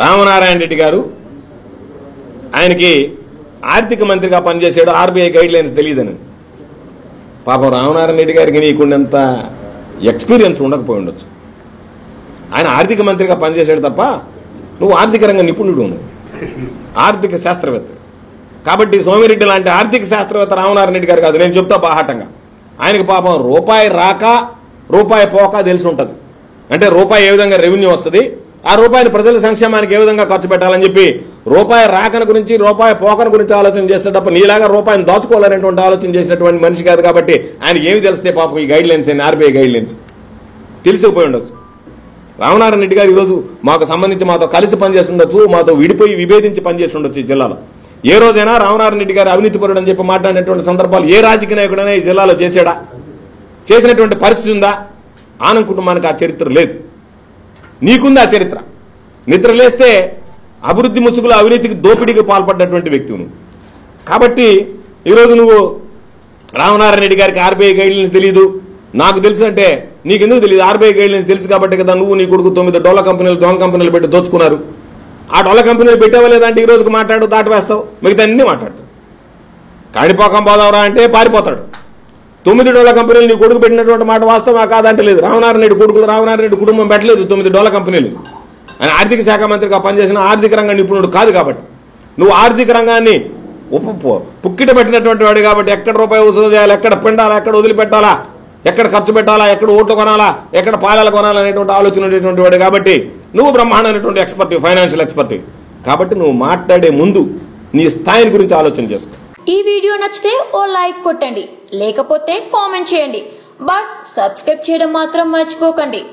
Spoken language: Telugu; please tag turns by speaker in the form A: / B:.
A: రామనారాయణ రెడ్డి గారు ఆయనకి ఆర్థిక మంత్రిగా పనిచేసాడు ఆర్బీఐ గైడ్ లైన్స్ తెలియదని పాపం రామనారాయణ రెడ్డి గారికి నీకున్నంత ఎక్స్పీరియన్స్ ఉండకపోయి ఉండొచ్చు. ఆయన ఆర్థిక మంత్రిగా పనిచేశాడు తప్ప నువ్వు ఆర్థిక రంగ నిపుణుడు నువ్వు. ఆర్థిక శాస్త్రవేత్త. కాబట్టి సోమిరెడ్డి లాంటి ఆర్థిక శాస్త్రవేత్త రామనారాయణ రెడ్డి గారు కాదు. నేను చెప్తా బాహాటంగా. ఆయనకి పాపం రూపాయి రాక రూపాయి పోక తెలిసి ఉంటుంది. అంటే రూపాయి ఏ విధంగా రెవెన్యూ వస్తుంది? ఆ రూపాయిని ప్రజల సంక్షేమానికి ఏ విధంగా ఖర్చు పెట్టాలని చెప్పి రూపాయి రాకన గురించి రూపాయి పోకన గురించి ఆలోచన చేసేటప్పుడు నీలాగా రూపాయిని దాచుకోవాలనేటువంటి ఆలోచన చేసినటువంటి మనిషి కాదు కాబట్టి ఆయన ఏమి తెలిస్తే పాపం ఈ గైడ్ లైన్స్ అని ఆర్బీఐ గైడ్ లైన్స్ తెలిసిపోయి ఉండొచ్చు. రామనారాయణ రెడ్డి గారు ఈరోజు మాకు సంబంధించి మాతో కలిసి పనిచేస్తుండొచ్చు మాతో విడిపోయి విభేదించి పనిచేసి ఉండొచ్చు ఈ జిల్లాలో. ఏ రోజైనా రామనారాయణ రెడ్డి గారు అవినీతి పరుడు అని చెప్పి మాట్లాడినటువంటి సందర్భాలు ఏ రాజకీయ నాయకుడైనా ఈ జిల్లాలో చేశాడా? చేసినటువంటి పరిస్థితి ఉందా? ఆనం కుటుంబానికి ఆ చరిత్ర లేదు. నీకుంది ఆ చరిత్ర నిద్రలేస్తే అభివృద్ధి ముసుగులో అవినీతికి దోపిడీకి పాల్పడ్డటువంటి వ్యక్తి నువ్వు. కాబట్టి ఈరోజు నువ్వు రామనారాయణ రెడ్డి గారికి ఆర్బీఐ గైడ్లైన్స్ తెలియదు నాకు తెలుసు అంటే నీకెందుకు తెలియదు ఆర్బీఐ గైడ్లైన్స్ తెలుసు కాబట్టి కదా నువ్వు నీ కొడుకు తొమ్మిది డొల్ల కంపెనీలు దొంగ కంపెనీలు పెట్టి దోచుకున్నారు. ఆ డొల్ల కంపెనీలు పెట్టావా లేదంటే ఈ రోజుకు మాట్లాడు దాటి వేస్తావు. మిగతా అన్ని మాట్లాడతావు. కాడిపోకం పోదావరా అంటే పారిపోతాడు. తొమ్మిది డోల కంపెనీలు నీ కొడుకు పెట్టినటువంటి మాట వాస్తవం కాదంటలేదు రామనారాయణ రెడ్డి కొడుకులు రామనారాయణ రెడ్డి కుటుంబం పెట్టలేదు తొమ్మిది డోల కంపెనీలు. ఆయన ఆర్థిక శాఖ మంత్రిగా పనిచేసిన ఆర్థిక రంగ నిపుణుడు కాదు కాబట్టి. నువ్వు ఆర్థిక రంగాన్ని పుక్కిట పెట్టినటువంటి వాడు కాబట్టి ఎక్కడ రూపాయి వసూలు చేయాలి ఎక్కడ పిండాలా ఎక్కడ వదిలిపెట్టాలా ఎక్కడ ఖర్చు పెట్టాలా ఎక్కడ ఓట్లు కొనాలా ఎక్కడ పాలాలు కొనాలా అనేటువంటి ఆలోచన ఉండేటువంటి వాడు కాబట్టి నువ్వు బ్రహ్మాండమైనటువంటి ఎక్స్పర్ట్ ఫైనాన్షియల్ ఎక్స్పర్ట్. కాబట్టి నువ్వు మాట్లాడే ముందు నీ స్థాయిని గురించి ఆలోచన చేసుకో.
B: ఈ వీడియో నచ్చితే ఓ లైక్ కొట్టండి. లేకపోతే కామెంట్ చేయండి. బట్ సబ్స్క్రైబ్ చేయడం మాత్రం మర్చిపోకండి.